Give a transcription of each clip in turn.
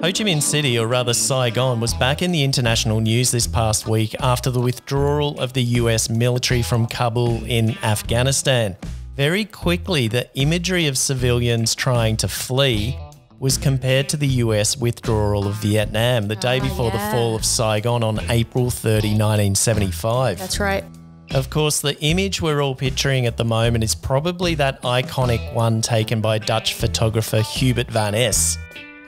Ho Chi Minh City, or rather Saigon, was back in the international news this past week after the withdrawal of the US military from Kabul in Afghanistan. Very quickly, the imagery of civilians trying to flee was compared to the US withdrawal of Vietnam the day ah, before yeah. the fall of Saigon on April 30, 1975. That's right. Of course, the image we're all picturing at the moment is probably that iconic one taken by Dutch photographer Hubert van Es.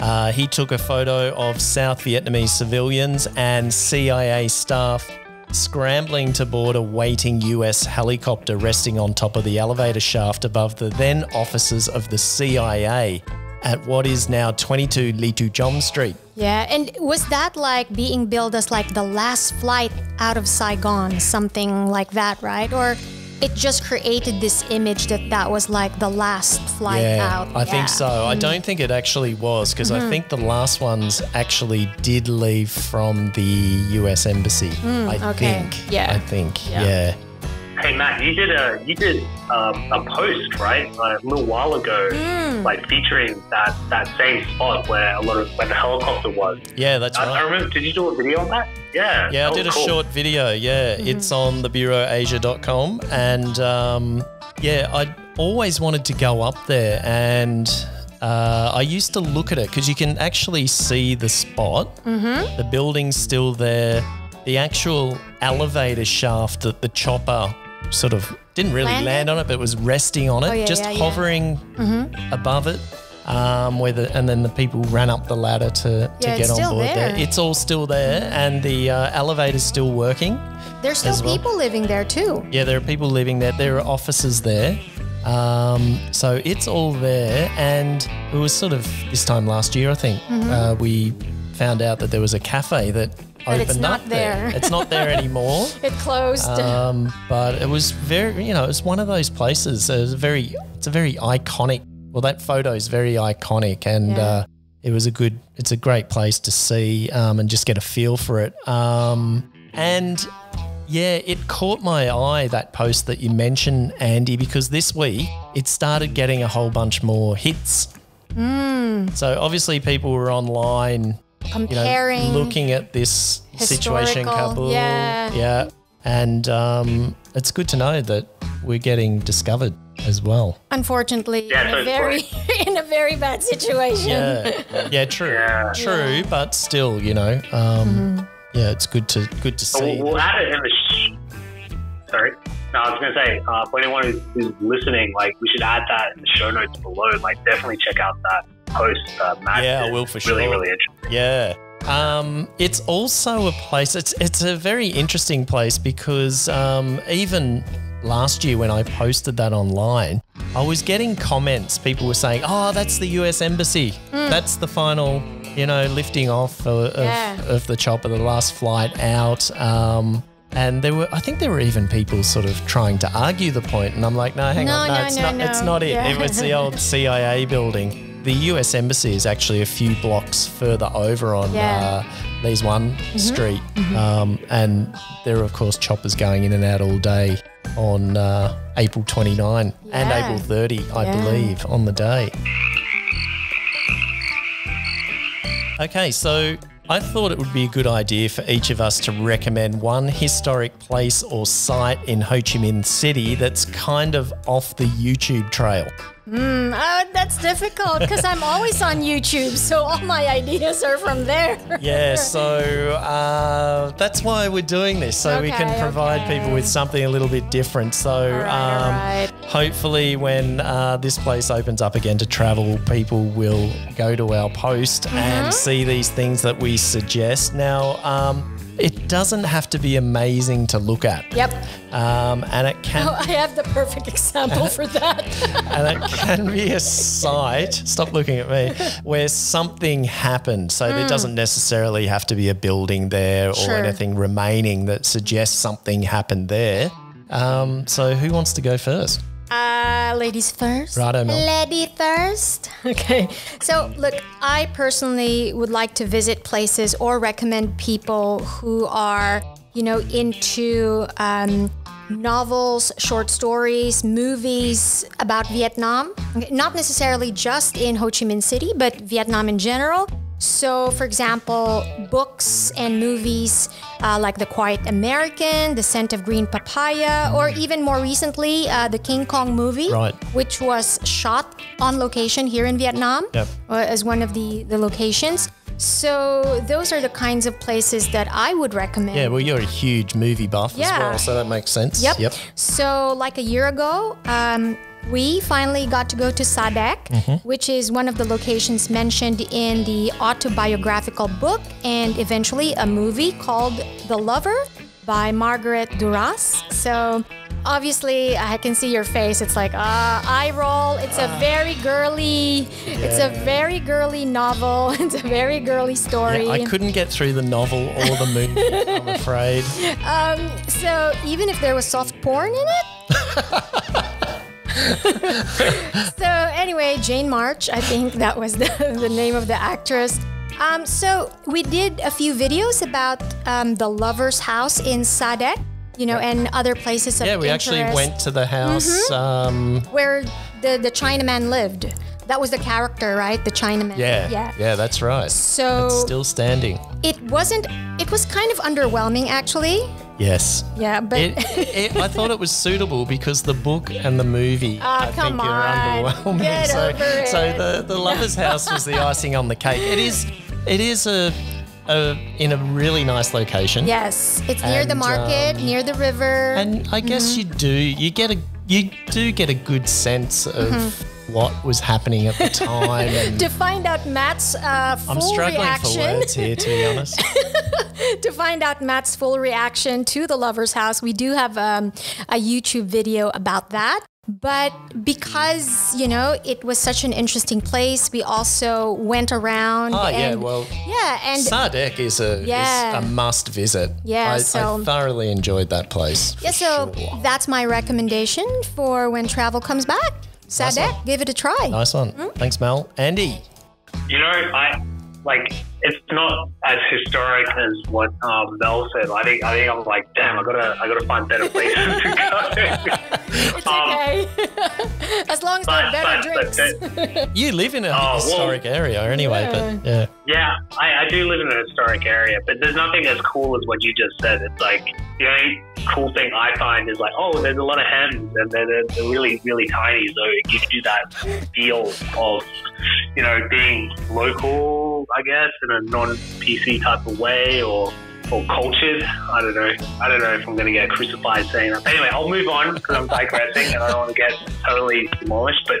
Uh, he took a photo of South Vietnamese civilians and CIA staff scrambling to board a waiting US helicopter resting on top of the elevator shaft above the then offices of the CIA at what is now 22 Ly Tu Trong Street. Yeah, and was that like being billed as like the last flight out of Saigon, something like that, right? Or it just created this image that that was like the last flight Yeah, out. I Yeah. think so. I mm. don't think it actually was because I mm-hmm. think the last ones actually did leave from the US embassy. Mm, I okay. think. Yeah. I think. Yeah. Yeah. Hey Matt, you did a you did um, a post right a little while ago, Hmm. like featuring that that same spot where a lot of where the helicopter was. Yeah, that's I, I remember. Did you do a video on that? Yeah. Yeah, I did a cool. short video. Yeah, it's on thebureauasia.com. And um, yeah, I always wanted to go up there and uh, I used to look at it because you can actually see the spot. Mm-hmm. The building's still there. The actual elevator shaft that the chopper sort of didn't really Landed? land on it, but was resting on it, Oh, yeah, just yeah, yeah. hovering above it. Um, where the, and then the people ran up the ladder to, to get on board there. It's all still there, and the uh, elevator's still working. There's still well. people living there too. Yeah, there are people living there. There are offices there. Um, so it's all there. And it was sort of this time last year, I think, uh, we found out that there was a cafe that opened it's not up there. there. It's not there anymore. It closed. Um, but it was very, you know, it was one of those places. It was a very, it's a very iconic. Well, that photo is very iconic, and Yeah. uh, it was a good. It's a great place to see um, and just get a feel for it. Um, and yeah, it caught my eye that post that you mentioned, Andy, because this week it started getting a whole bunch more hits. So obviously, people were online you know, comparing. looking at this situation, Historical, couple. yeah. yeah, and um, it's good to know that we're getting discovered as well. unfortunately, Yeah, in so a very in a very bad situation. Yeah, yeah, true, Yeah. true, but still, you know, um, yeah, it's good to good to see. we'll, we'll add it in the. Sh- Sorry. No, I was gonna say uh, for anyone who's, who's listening, like we should add that in the show notes below. Like definitely check out that post. Uh, Matt Yeah, I will for Really, sure. really interesting. Yeah. Um, it's also a place. It's it's a very interesting place because um, even last year when I posted that online, I was getting comments. People were saying, "Oh, that's the U.S. embassy. That's the final, you know, lifting off of, Yeah. of, of the chopper, the last flight out." Um, and there were, I think, there were even people sort of trying to argue the point, and I'm like, "No, hang No, on, no, no, it's no, not. no. It's not it. Yeah. It was the old CIA building." The US Embassy is actually a few blocks further over on Yeah. Mm-hmm. uh, Le Duan Street. Um, and there are, of course, choppers going in and out all day on uh, April 29 and April 30, I Yeah. believe, on the day. Okay, so I thought it would be a good idea for each of us to recommend one historic place or site in Ho Chi Minh City that's kind of off the YouTube trail. Oh, that's difficult because I'm always on YouTube, so all my ideas are from there. Yeah, so uh, that's why we're doing this, so we can provide okay. people with something a little bit different. So right, um, right. hopefully, when uh, this place opens up again to travel, people will go to our post Mm-hmm. and see these things that we suggest. Now, um, it doesn't have to be amazing to look at, Yep. um, and it can Oh, I have the perfect example for that. and it can be a site, stop looking at me, where something happened. So there doesn't necessarily have to be a building there or. Sure. anything remaining that suggests something happened there. Um, so who wants to go first? Uh, ladies first. Righto, Mel. Lady first. Okay. So, look, I personally would like to visit places or recommend people who are, you know, into um, novels, short stories, movies about Vietnam. Okay, Not necessarily just in Ho Chi Minh City, but Vietnam in general. So, for example, books and movies uh, like The Quiet American, The Scent of Green Papaya, or even more recently, uh, the King Kong movie, Right. which was shot on location here in Vietnam Yep. uh, as one of the, the locations. So, those are the kinds of places that I would recommend. Yeah, well, you're a huge movie buff as well, so that makes sense. Yep. Yep. So, like a year ago, um, we finally got to go to Sa Dec, Mm-hmm. which is one of the locations mentioned in the autobiographical book and eventually a movie called The Lover by Margaret Duras. So, obviously, I can see your face. It's like, ah, eye roll. It's a very girly, it's a very girly novel. It's a very girly story. I couldn't get through the novel or the movie, I'm afraid. So even if there was soft porn in it. so anyway, Jane March, I think that was the, the name of the actress. Um, so we did a few videos about um, the lover's house in Sa Dec, you know, and other places of Yeah, we actually went to the house. Mm-hmm. Um, where the the Chinaman lived. That was the character, right? The Chinaman. yeah, Yeah. yeah, that's right. So it's still standing. it wasn't. It was kind of underwhelming, actually. Yes. Yeah, but It, it, I thought it was suitable because the book and the movie, Ah, I come think, on. are underwhelming. Get so, over so the the lover's house was the icing on the cake. It is, it is a, a in a really nice location. yes, it's near the market, um, near the river. And I guess you do. You get a you do get a good sense of Mm-hmm. What was happening at the time. To find out Matt's uh, full I'm struggling for reaction, words here, to be honest. to find out Matt's full reaction to the lover's house, we do have um, a YouTube video about that. But because you know it was such an interesting place, we also went around. Oh and, yeah, well, yeah, and Sa Dec is a Yeah. is a must visit. Yeah, I, so- I thoroughly enjoyed that place. yeah, so sure. that's my recommendation for when travel comes back. Sa Dec, one. give it a try. Nice one. Hmm? Thanks, Mel. Andy. You know, I like it's not as historic as what um, Mel said. I think I think I'm like, damn, I gotta I gotta find better places to go. It's Um, okay, as long as there are but, better but, drinks. but, You live in a Oh, well- historic area anyway, but yeah. yeah, I, I do live in a historic area, but there's nothing as cool as what you just said. It's like the only cool thing I find is like, oh, there's a lot of hems and they're, they're, they're really really tiny, so it gives you that feel of you know being local, I guess, in a non PC type of way, or or cultured. I don't know. I don't know if I'm going to get crucified saying that. Anyway, I'll move on because I'm digressing and I don't want to get totally demolished. But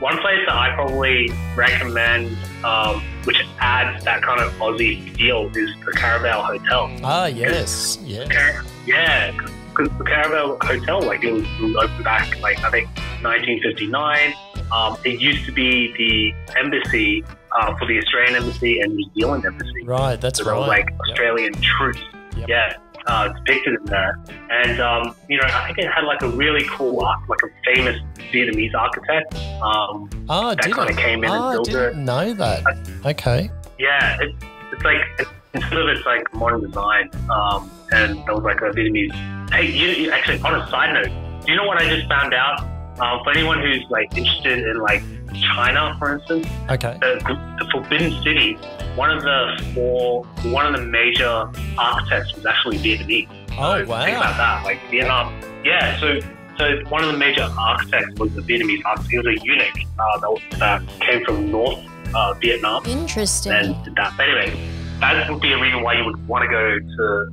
one place that I probably recommend, um, which adds that kind of Aussie feel, is the Caravelle Hotel. Ah, yes. Yeah. Car- yeah, because the Caravelle Hotel, like it was, it was opened back, like I think 1959. Um, it used to be the embassy uh, for the Australian embassy and New Zealand embassy. Right, that's So right. like Yep. Australian troops, Yep. yeah, uh, depicted in there. And um, you know, I think it had like a really cool, like a famous Vietnamese architect. Um, Ah, that did kinda came in and ah, I didn't know that. Okay. yeah, it, it's like it, instead of it's like modern design, um, and there was like a Vietnamese. Hey, you, you actually on a side note, do you know what I just found out? Um, for anyone who's like interested in like China, for instance, Okay. the, the, the Forbidden City, one of the four, one of the major architects was actually Vietnamese. Oh, So Think about that, like Vietnam. Yeah, so so one of the major architects was the Vietnamese architect. He was a eunuch uh, that, was- that came from North uh, Vietnam Interesting. and did that. But anyway, that would be a reason why you would want to go to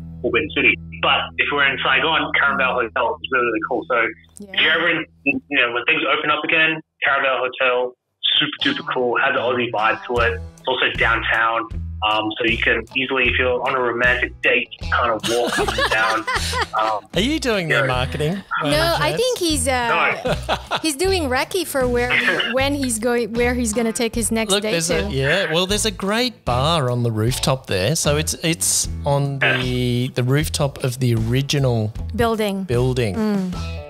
City. But if we're in Saigon, Caravelle Hotel is really, really cool. So if you're ever in, you know, when things open up again, Caravelle Hotel, super duper cool, has an Aussie vibe to it. It's also downtown. Um, so you can easily, if you're on a romantic date, kind of walk up and down. Um, Are you doing their Yeah. marketing? No, I think he's uh, he's doing recce for where he, when he's going where he's going to take his next Look, date there's to. a yeah. Well, there's a great bar on the rooftop there. So it's it's on the the rooftop of the original building. building,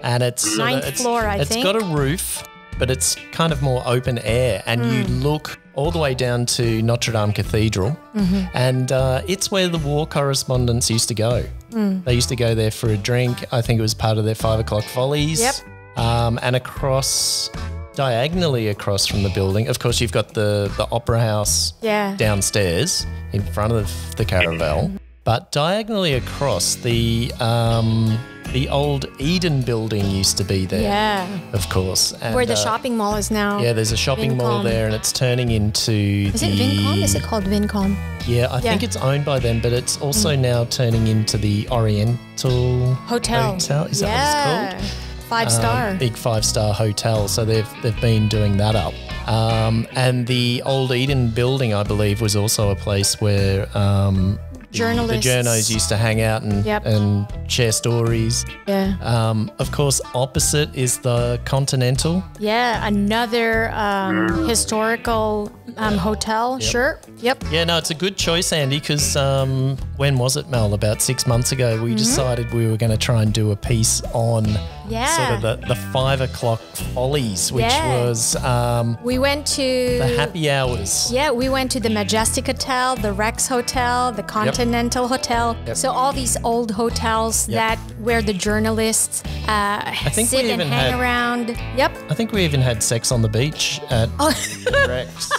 and it's Mm. Ninth it's, floor, I It's think. It's got a roof, but it's kind of more open air, and you Mm. look all the way down to Notre Dame Cathedral, Mm-hmm. and uh, it's where the war correspondents used to go. Mm. They used to go there for a drink. I think it was part of their five o'clock follies. Yep. Um, and across diagonally across from the building, of course, you've got the, the opera house Yeah. downstairs in front of the caravelle, but diagonally across the um, the old Eden building used to be there. Yeah. Of course. And, Where the uh, shopping mall is now. Yeah, there's a shopping mall there, and it's turning into Is the. it Vincom? Is it called Vincom? Yeah, I think Yeah. Mm. it's owned by them, but it's also now turning into the Oriental Hotel. Hotel. Is yeah. that what it's called? Five um, star. big five star hotel. So they've they've been doing that up. Um, and the old Eden building, I believe, was also a place where um, the, the Journalists. journos used to hang out and Yep. and share stories. yeah. Um, of course, opposite is the Continental. Yeah. Another um, historical um, hotel. Sure. Yep. Yeah, no, it's a good choice, Andy, because um, when was it, Mel? About six months ago, we decided we were going to try and do a piece on Yeah. sort of the, the five o'clock follies, which Yeah. was um, We went to the happy hours. Yeah, we went to the Majestic Hotel, the Rex Hotel, the Continental Hotel. Yep. So all these old hotels Yep. that where the journalists uh, think sit and hang had- around. Yep. I think we even had sex on the beach at Oh. the Rex.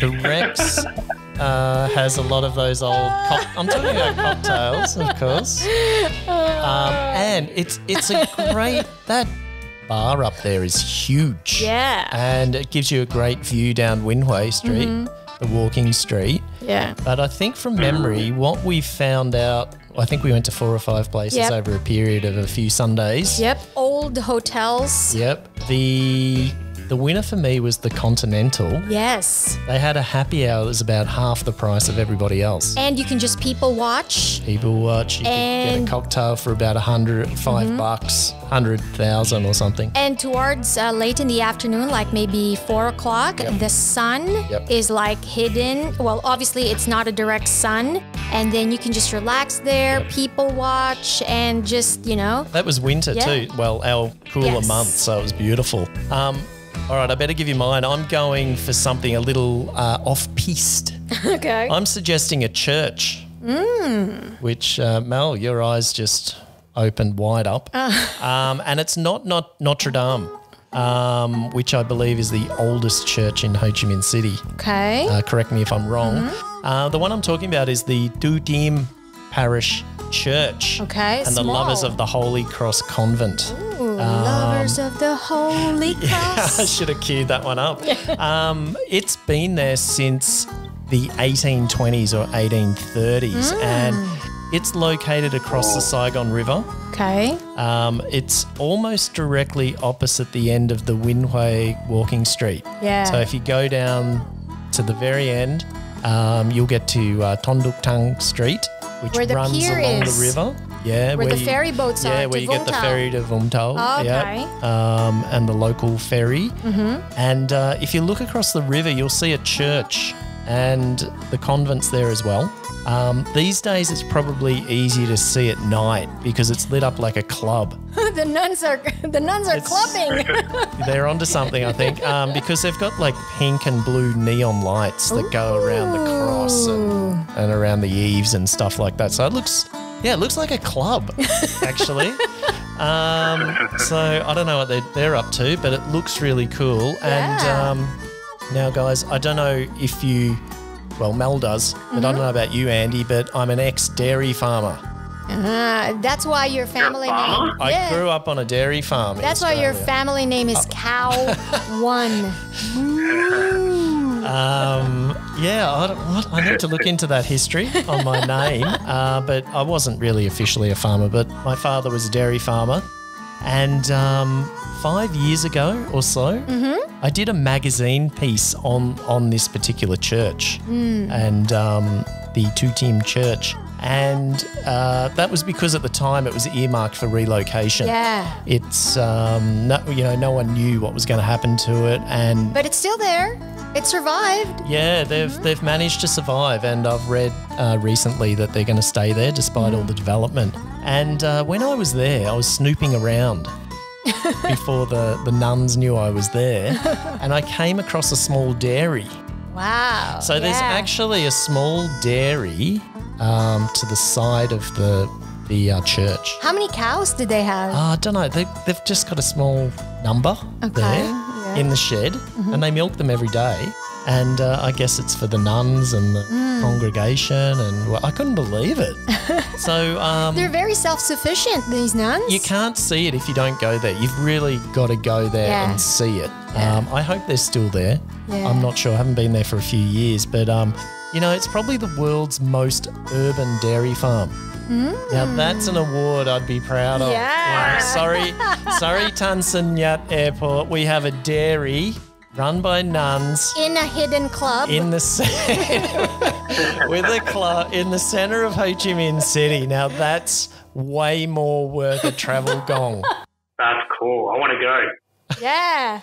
the Rex uh, has a lot of those old. I'm talking about cocktails, of course. Um, and it's it's a great that bar up there is huge. Yeah. and it gives you a great view down Nguyen Hue Street, Mm-hmm. the walking street. Yeah. But I think from memory, what we found out, I think we went to four or five places Yep. over a period of a few Sundays. Yep. Old hotels. Yep. The the winner for me was the Continental. Yes. They had a happy hour that was about half the price of everybody else. And you can just people watch. People watch. You get And- Mm-hmm. a cocktail for about a hundred, five bucks, hundred thousand or something. And towards uh, late in the afternoon, like maybe four o'clock, the sun Yep. is like hidden. Well, obviously, it's not a direct sun. And then you can just relax there, people watch, and just, you know. That was winter Yeah. too. Well, our cooler Yes. month, so it was beautiful. Um, all right, I better give you mine. I'm going for something a little uh, off-piste. Okay. I'm suggesting a church. Hmm. Which, uh, Mel, your eyes just opened wide up. Ah. um, and it's not, not Notre Dame, um, which I believe is the oldest church in Ho Chi Minh City. Okay. Uh, correct me if I'm wrong. Mm-hmm. Uh, the one I'm talking about is the Thu Thiem Parish Church. Okay, And the Lovers of the Holy Cross Convent. Ooh, lovers of the Holy Cross. I should have queued that one up. um, it's been there since the 1820s or 1830s, Mm. and it's located across the Saigon River. Okay. Um, it's almost directly opposite the end of the Nguyen Hue walking street. Yeah. So if you go down to the very end, um, you'll get to uh, Ton Duc Thang Street, which runs along is. the river. Yeah, Where the you- ferry boats yeah, are where to you get the ferry to Vung Tau. Oh, yeah. okay. Um, and the local ferry. Mm-hmm. And uh, if you look across the river, you'll see a church and the convent's there as well. Um, these days, it's probably easy to see at night because it's lit up like a club. the nuns are the nuns are It's- clubbing. They're onto something, I think, um, because they've got like pink and blue neon lights that go around the cross and, and around the eaves and stuff like that. So it looks, yeah, it looks like a club, actually. Um, so I don't know what they're, they're up to, but it looks really cool. And um, now, guys, I don't know if you, well, Mel does, but I don't know about you, Andy, but I'm an ex dairy farmer. Ah, that's why your family farmer? name. I yeah. grew up on a dairy farm. in That's why your family name is Cow One. Um, yeah, I, what? I need to look into that history on my name. Uh, but I wasn't really officially a farmer, but my father was a dairy farmer. And um, five years ago or so, I did a magazine piece on, on this particular church and um, the Thu Thiem Church. And uh, that was because at the time it was earmarked for relocation. Yeah. It's, um, no, you know, no one knew what was going to happen to it. And But it's still there. It survived. yeah, they've they've managed to survive, and I've read uh, recently that they're going to stay there despite all the development. And uh, when I was there, I was snooping around before the the nuns knew I was there, and I came across a small dairy. Wow. So there's actually a small dairy um, to the side of the the uh, church. How many cows did they have? Uh, I don't know. They, they've just got a small number Okay, there yeah. Mm-hmm. in the shed, and they milk them every day. And uh, I guess it's for the nuns and the Mm. congregation, and well, I couldn't believe it. so um, They're very self-sufficient. These nuns. you can't see it if you don't go there. You've really got to go there Yeah. and see it. Um, I hope they're still there. Yeah. I'm not sure. I haven't been there for a few years, but um, you know, it's probably the world's most urban dairy farm. Now that's an award I'd be proud of. Mm. Yeah. sorry, sorry, Tan Son Nhat Airport. We have a dairy run by nuns in a hidden club. in the ce- with a club in the center of Ho Chi Minh City. Now that's way more worth a travel gong. That's cool. I want to go. yeah.